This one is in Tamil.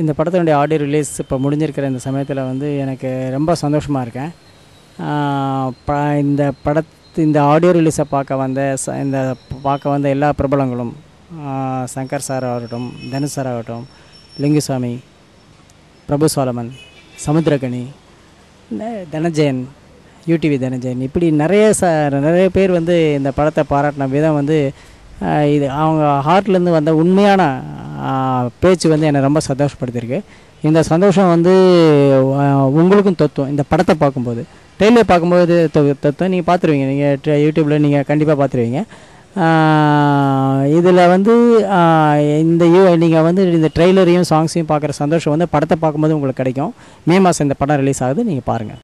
இந்த படத்தினுடைய ஆடியோ ரிலீஸ் இப்போ முடிஞ்சிருக்கிற இந்த சமயத்தில் வந்து எனக்கு ரொம்ப சந்தோஷமாக இருக்கேன். ப இந்த படத்து இந்த ஆடியோ ரிலீஸை பார்க்க வந்த ச இந்த பார்க்க வந்த எல்லா பிரபலங்களும் சங்கர் சார் ஆகட்டும் தனுஷ் சார் ஆகட்டும் லிங்குசாமி பிரபு சோலமன் சமுத்திரகனி தனஜெயன் யூடிவி தனஞ்சயன் இப்படி நிறைய ச நிறைய பேர் வந்து இந்த படத்தை பாராட்டின விதம் வந்து இது அவங்க ஹார்ட்லேருந்து வந்த உண்மையான பேச்சு வந்து என்னை ரொம்ப சந்தோஷப்படுத்தியிருக்கு. இந்த சந்தோஷம் வந்து உங்களுக்கும் தொத்தும். இந்த படத்தை பார்க்கும்போது. ட்ரெயிலர் பார்க்கும்போது தொ- நீங்கள் பார்த்துருவீங்க. நீங்கள் யூடியூப்பில் நீங்கள் கண்டிப்பாக பார்த்துருவீங்க. இதில் வந்து இந்த நீங்கள் வந்து இந்த ட்ரெய்லரையும் சாங்ஸையும் பார்க்குற சந்தோஷம் வந்து படத்தை பார்க்கும்போது உங்களுக்கு கிடைக்கும். மே மாதம் இந்த படம் ரிலீஸ் ஆகுது. நீங்கள் பாருங்கள்